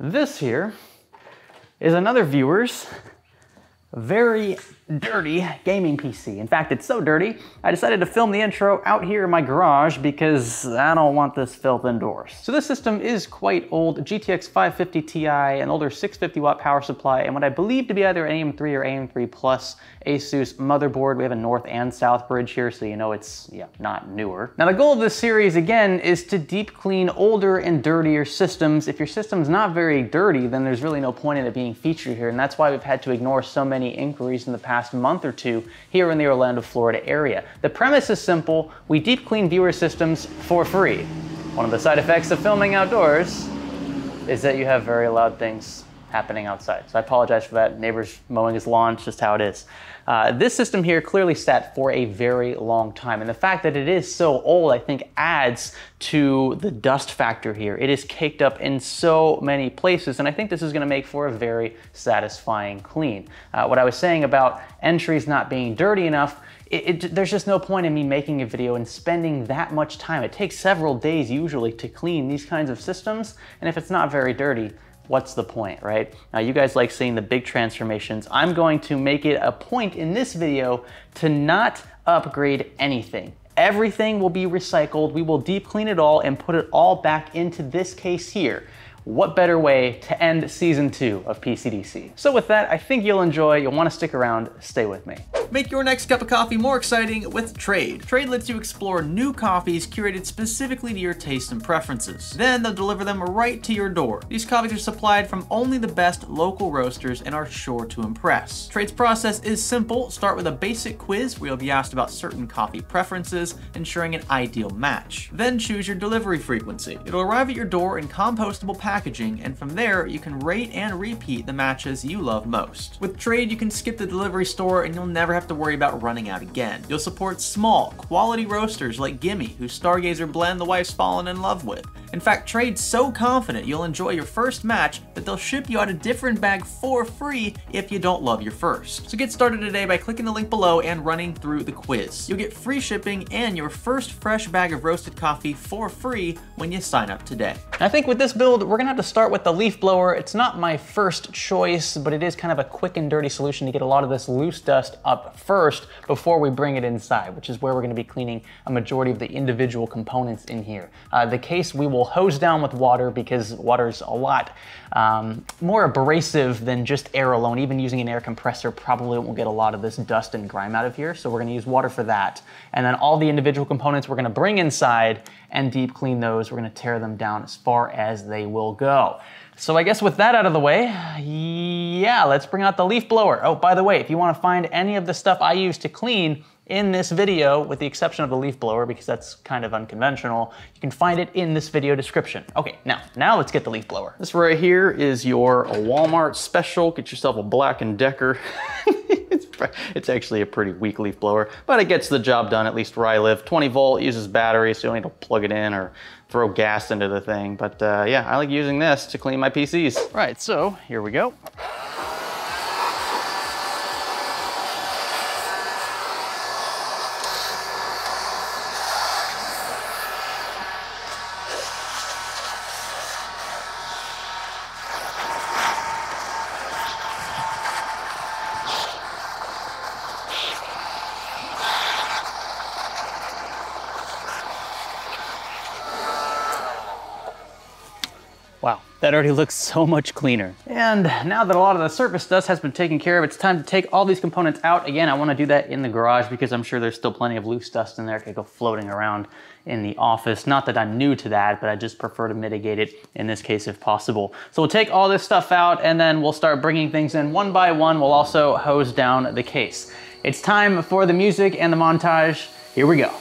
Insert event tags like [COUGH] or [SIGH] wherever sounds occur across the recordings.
This here is another viewer's very dirty gaming PC. In fact, it's so dirty, I decided to film the intro out here in my garage because I don't want this filth indoors. So this system is quite old, GTX 550 Ti, an older 650 watt power supply, and what I believe to be either an AM3 or AM3 Plus Asus motherboard. We have a north and south bridge here, so you know it's yeah, not newer. Now the goal of this series, again, is to deep clean older and dirtier systems. If your system's not very dirty, then there's really no point in it being featured here, and that's why we've had to ignore so many inquiries in the past past month or two here in the Orlando, Florida area. The premise is simple. We deep clean viewer systems for free. One of the side effects of filming outdoors is that you have very loud things happening outside. So I apologize for that. Neighbors mowing his lawn, just how it is. Uh, this system here clearly sat for a very long time. And the fact that it is so old, I think adds to the dust factor here. It is caked up in so many places. And I think this is gonna make for a very satisfying clean. Uh, what I was saying about entries not being dirty enough, it, it, there's just no point in me making a video and spending that much time. It takes several days usually to clean these kinds of systems. And if it's not very dirty, what's the point, right? Now you guys like seeing the big transformations. I'm going to make it a point in this video to not upgrade anything. Everything will be recycled. We will deep clean it all and put it all back into this case here what better way to end season two of PCDC? So with that, I think you'll enjoy, you'll wanna stick around, stay with me. Make your next cup of coffee more exciting with Trade. Trade lets you explore new coffees curated specifically to your taste and preferences. Then they'll deliver them right to your door. These coffees are supplied from only the best local roasters and are sure to impress. Trade's process is simple. Start with a basic quiz where you'll be asked about certain coffee preferences, ensuring an ideal match. Then choose your delivery frequency. It'll arrive at your door in compostable packaging packaging, and from there, you can rate and repeat the matches you love most. With Trade, you can skip the delivery store and you'll never have to worry about running out again. You'll support small, quality roasters like Gimme, whose Stargazer blend the wife's fallen in love with. In fact, Trade's so confident you'll enjoy your first match that they'll ship you out a different bag for free if you don't love your first. So get started today by clicking the link below and running through the quiz. You'll get free shipping and your first fresh bag of roasted coffee for free when you sign up today. I think with this build, we're gonna have to start with the leaf blower. It's not my first choice, but it is kind of a quick and dirty solution to get a lot of this loose dust up first before we bring it inside, which is where we're gonna be cleaning a majority of the individual components in here. Uh, the case we will will hose down with water because water's a lot um, more abrasive than just air alone. Even using an air compressor probably won't get a lot of this dust and grime out of here. So we're gonna use water for that. And then all the individual components we're gonna bring inside and deep clean those. We're gonna tear them down as far as they will go. So I guess with that out of the way, yeah, let's bring out the leaf blower. Oh, by the way, if you wanna find any of the stuff I use to clean, in this video, with the exception of the leaf blower, because that's kind of unconventional. You can find it in this video description. Okay, now, now let's get the leaf blower. This right here is your Walmart special. Get yourself a Black & Decker. [LAUGHS] it's, it's actually a pretty weak leaf blower, but it gets the job done, at least where I live. 20 volt, uses battery, so you don't need to plug it in or throw gas into the thing. But uh, yeah, I like using this to clean my PCs. Right, so here we go. That already looks so much cleaner. And now that a lot of the surface dust has been taken care of, it's time to take all these components out. Again, I wanna do that in the garage because I'm sure there's still plenty of loose dust in there that could go floating around in the office. Not that I'm new to that, but I just prefer to mitigate it in this case if possible. So we'll take all this stuff out and then we'll start bringing things in one by one. We'll also hose down the case. It's time for the music and the montage. Here we go.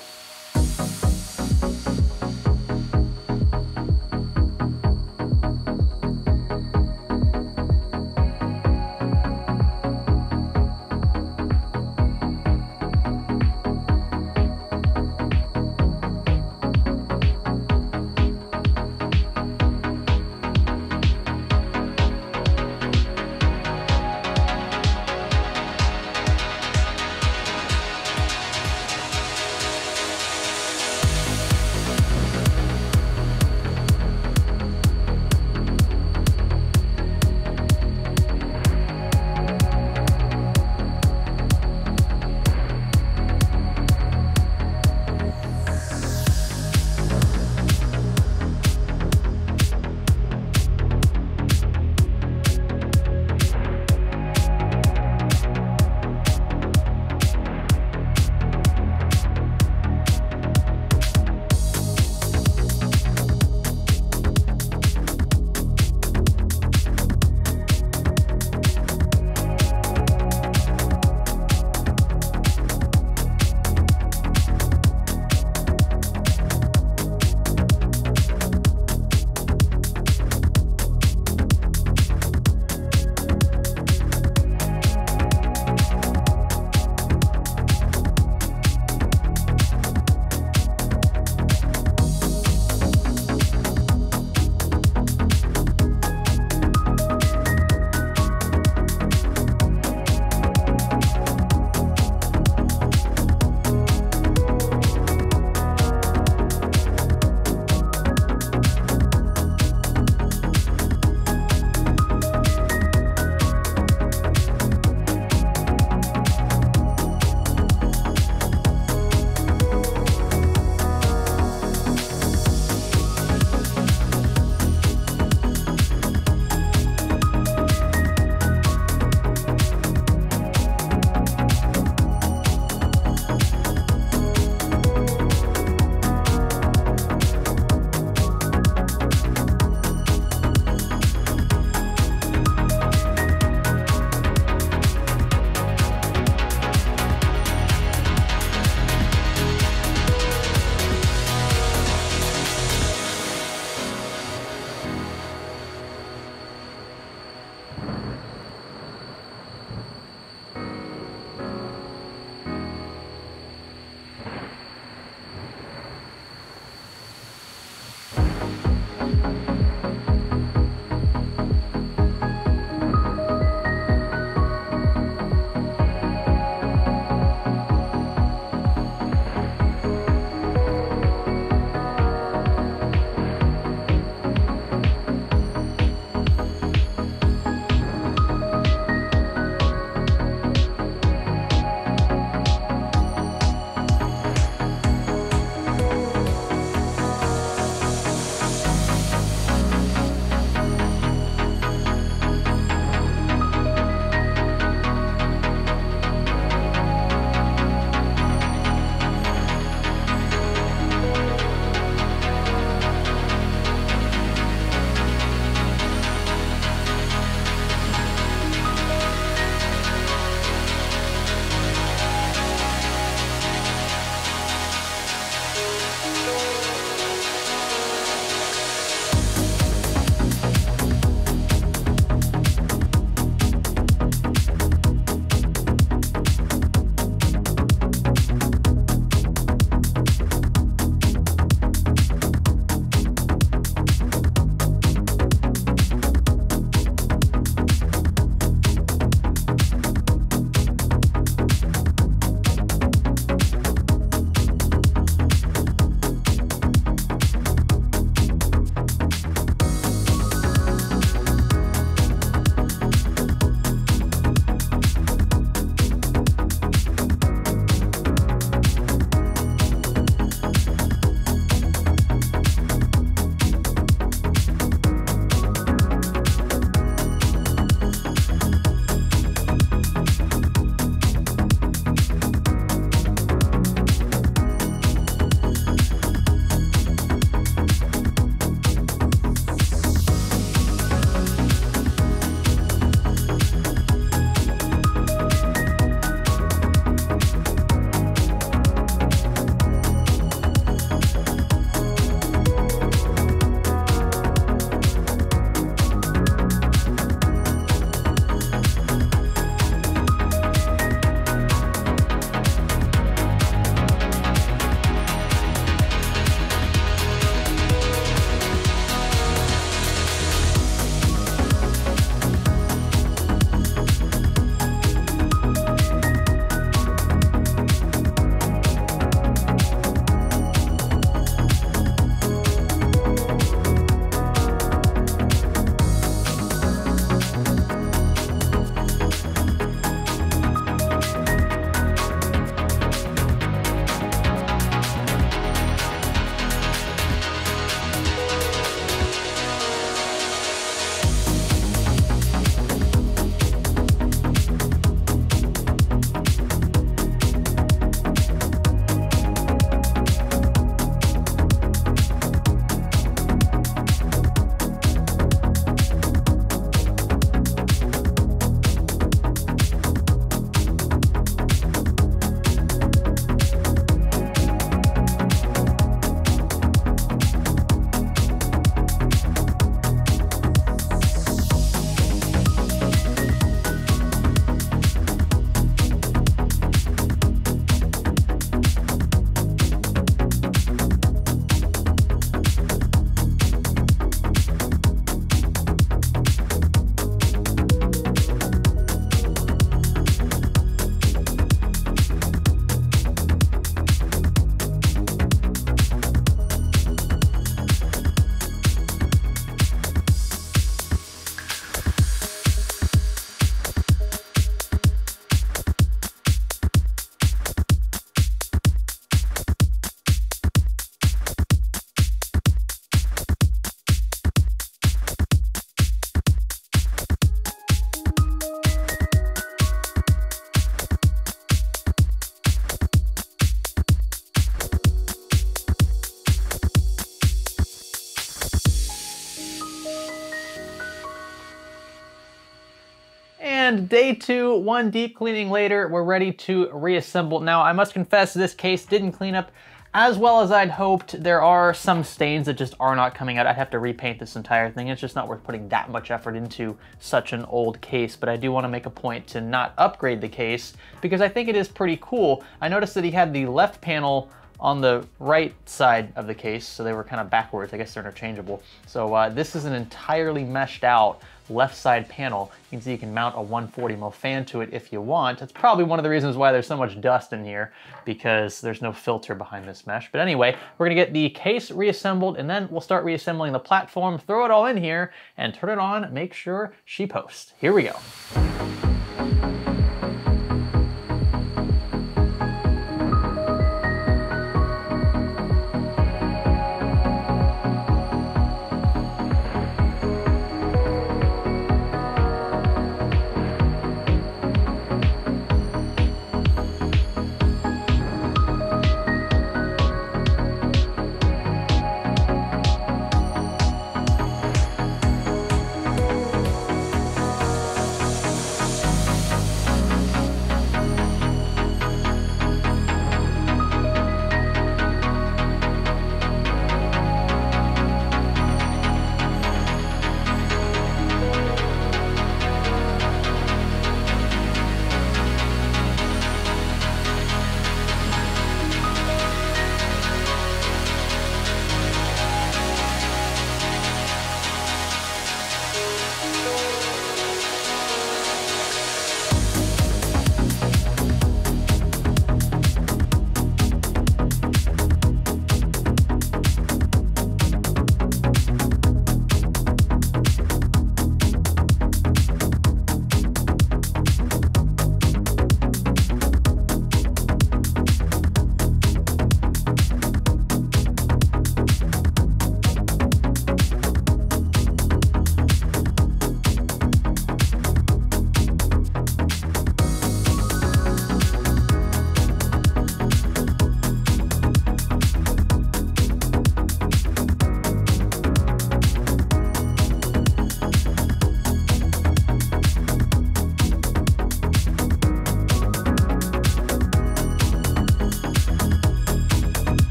Day two, one deep cleaning later, we're ready to reassemble. Now, I must confess, this case didn't clean up as well as I'd hoped. There are some stains that just are not coming out. I'd have to repaint this entire thing. It's just not worth putting that much effort into such an old case, but I do want to make a point to not upgrade the case because I think it is pretty cool. I noticed that he had the left panel on the right side of the case, so they were kind of backwards. I guess they're interchangeable. So uh, this is an entirely meshed out left side panel. You can see you can mount a 140 mil fan to it if you want. That's probably one of the reasons why there's so much dust in here because there's no filter behind this mesh. But anyway, we're gonna get the case reassembled and then we'll start reassembling the platform, throw it all in here and turn it on, make sure she posts. Here we go.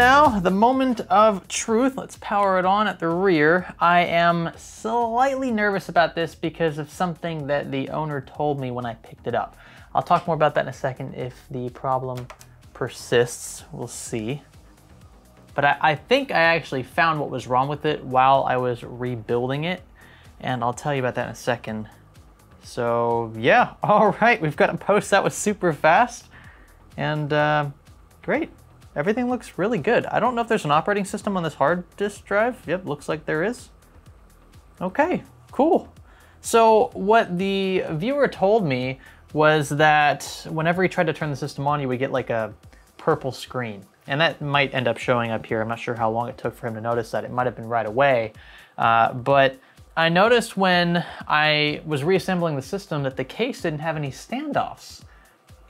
Now, the moment of truth. Let's power it on at the rear. I am slightly nervous about this because of something that the owner told me when I picked it up. I'll talk more about that in a second if the problem persists. We'll see. But I, I think I actually found what was wrong with it while I was rebuilding it. And I'll tell you about that in a second. So yeah, [LAUGHS] all right, we've got a post that was super fast. And uh, great. Everything looks really good. I don't know if there's an operating system on this hard disk drive. Yep, looks like there is. Okay, cool. So what the viewer told me was that whenever he tried to turn the system on, you would get like a purple screen. And that might end up showing up here. I'm not sure how long it took for him to notice that. It might have been right away. Uh, but I noticed when I was reassembling the system that the case didn't have any standoffs.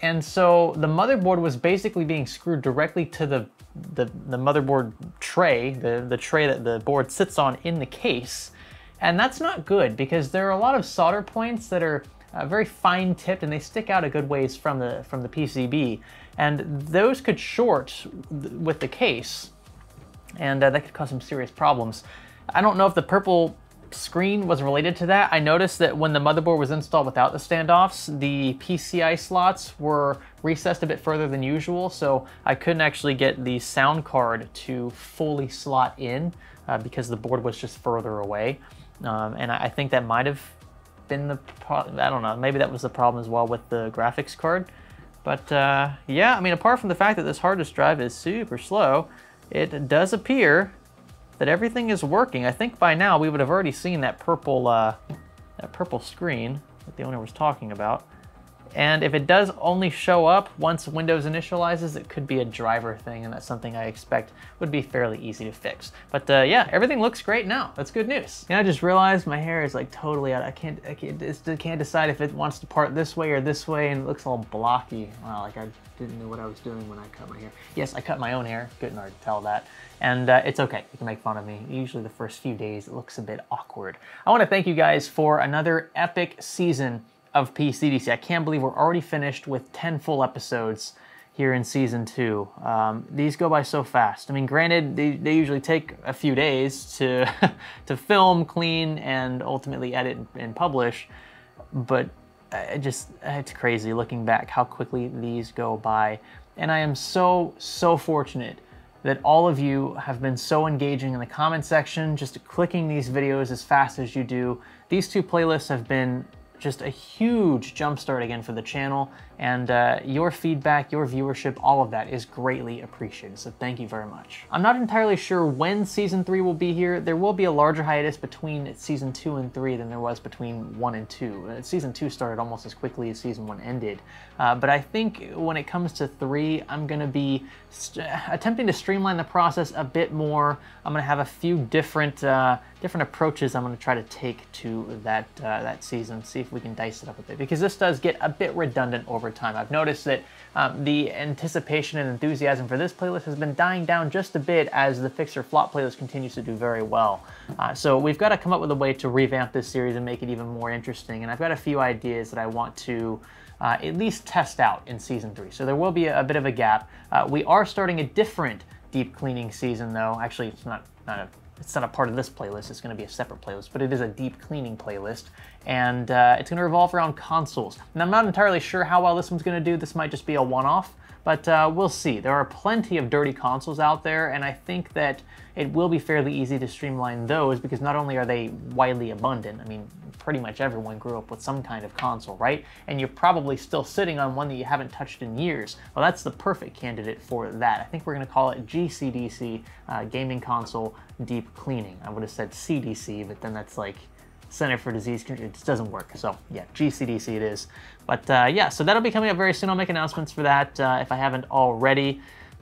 And so the motherboard was basically being screwed directly to the, the, the motherboard tray, the, the tray that the board sits on in the case. And that's not good because there are a lot of solder points that are uh, very fine tipped and they stick out a good ways from the, from the PCB. And those could short with the case and uh, that could cause some serious problems. I don't know if the purple screen was related to that. I noticed that when the motherboard was installed without the standoffs, the PCI slots were recessed a bit further than usual, so I couldn't actually get the sound card to fully slot in uh, because the board was just further away. Um, and I, I think that might have been the problem. I don't know, maybe that was the problem as well with the graphics card. But uh, yeah, I mean, apart from the fact that this hard disk drive is super slow, it does appear that everything is working. I think by now we would have already seen that purple, uh, that purple screen that the owner was talking about. And if it does only show up once Windows initializes, it could be a driver thing, and that's something I expect would be fairly easy to fix. But uh, yeah, everything looks great now. That's good news. And I just realized my hair is like totally out. I can't, I can't, I can't decide if it wants to part this way or this way, and it looks all blocky. Wow, like I didn't know what I was doing when I cut my hair. Yes, I cut my own hair. Couldn't already tell that. And uh, it's okay. You can make fun of me. Usually the first few days, it looks a bit awkward. I want to thank you guys for another epic season of PCDC. I can't believe we're already finished with 10 full episodes here in season two. Um, these go by so fast. I mean, granted, they, they usually take a few days to, [LAUGHS] to film, clean, and ultimately edit and publish, but I just, it's crazy looking back how quickly these go by. And I am so, so fortunate that all of you have been so engaging in the comment section, just clicking these videos as fast as you do. These two playlists have been just a huge jumpstart again for the channel. And uh, your feedback, your viewership, all of that is greatly appreciated. So thank you very much. I'm not entirely sure when season three will be here. There will be a larger hiatus between season two and three than there was between one and two. Uh, season two started almost as quickly as season one ended. Uh, but I think when it comes to three, I'm gonna be attempting to streamline the process a bit more. I'm gonna have a few different uh, different approaches I'm gonna try to take to that uh, that season. See we can dice it up a bit because this does get a bit redundant over over time. I've noticed that um, the anticipation and enthusiasm for this playlist has been dying down just a bit as the Fix or Flop playlist continues to do very well. Uh, so we've got to come up with a way to revamp this series and make it even more interesting. And I've got a few ideas that I want to uh, at least test out in season three. So there will be a, a bit of a gap. Uh, we are starting a different deep cleaning season though. Actually, it's not, not a it's not a part of this playlist, it's gonna be a separate playlist, but it is a deep cleaning playlist, and uh, it's gonna revolve around consoles. And I'm not entirely sure how well this one's gonna do, this might just be a one-off, but uh, we'll see. There are plenty of dirty consoles out there, and I think that it will be fairly easy to streamline those because not only are they widely abundant, I mean, pretty much everyone grew up with some kind of console, right? And you're probably still sitting on one that you haven't touched in years. Well, that's the perfect candidate for that. I think we're gonna call it GCDC, uh, Gaming Console Deep Cleaning. I would have said CDC, but then that's like Center for Disease Control. It just doesn't work. So yeah, GCDC it is. But uh, yeah, so that'll be coming up very soon. I'll make announcements for that uh, if I haven't already.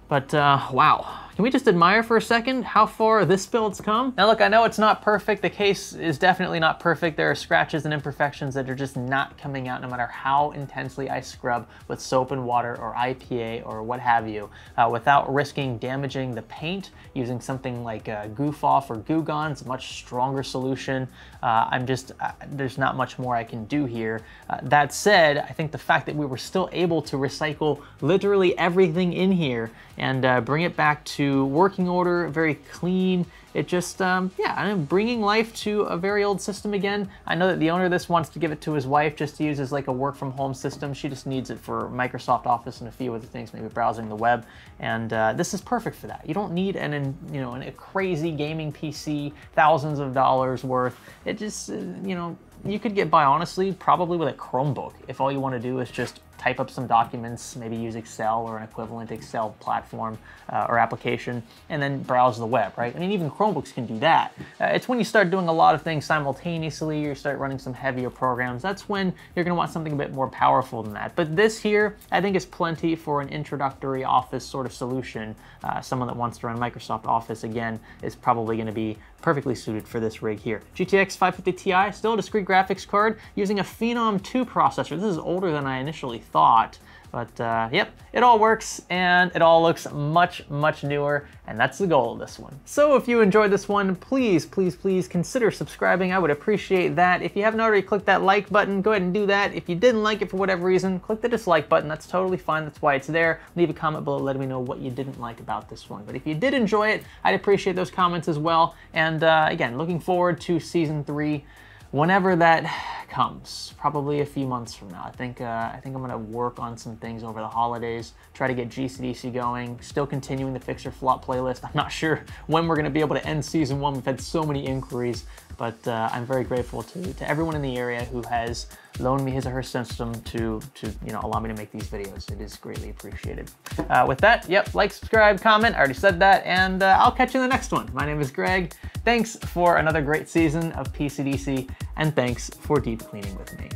But uh, wow, can we just admire for a second how far this build's come? Now look, I know it's not perfect. The case is definitely not perfect. There are scratches and imperfections that are just not coming out no matter how intensely I scrub with soap and water or IPA or what have you uh, without risking damaging the paint using something like uh, Goof Off or Goo Gone. It's a much stronger solution. Uh, I'm just, uh, there's not much more I can do here. Uh, that said, I think the fact that we were still able to recycle literally everything in here and uh, bring it back to working order, very clean. It just, um, yeah, I'm bringing life to a very old system again. I know that the owner of this wants to give it to his wife just to use as like a work from home system. She just needs it for Microsoft Office and a few other things, maybe browsing the web. And uh, this is perfect for that. You don't need an, you know, a crazy gaming PC, thousands of dollars worth. It just, uh, you know, you could get by honestly probably with a Chromebook if all you want to do is just type up some documents, maybe use Excel or an equivalent Excel platform uh, or application, and then browse the web, right? I mean, even Chromebooks can do that. Uh, it's when you start doing a lot of things simultaneously, you start running some heavier programs, that's when you're gonna want something a bit more powerful than that. But this here, I think is plenty for an introductory Office sort of solution. Uh, someone that wants to run Microsoft Office, again, is probably gonna be perfectly suited for this rig here. GTX 550 Ti, still a discrete graphics card, using a Phenom 2 processor. This is older than I initially thought. But uh, yep, it all works and it all looks much, much newer, and that's the goal of this one. So if you enjoyed this one, please, please, please consider subscribing. I would appreciate that. If you haven't already clicked that like button, go ahead and do that. If you didn't like it for whatever reason, click the dislike button. That's totally fine. That's why it's there. Leave a comment below letting me know what you didn't like about this one. But if you did enjoy it, I'd appreciate those comments as well. And uh, again, looking forward to season three whenever that comes, probably a few months from now. I think uh, I think I'm gonna work on some things over the holidays, try to get GCDC going, still continuing the Fix or Flop playlist. I'm not sure when we're gonna be able to end season one. We've had so many inquiries, but uh, I'm very grateful to, to everyone in the area who has loaned me his or her system to, to you know, allow me to make these videos. It is greatly appreciated. Uh, with that, yep, like, subscribe, comment, I already said that, and uh, I'll catch you in the next one. My name is Greg. Thanks for another great season of PCDC, and thanks for deep cleaning with me.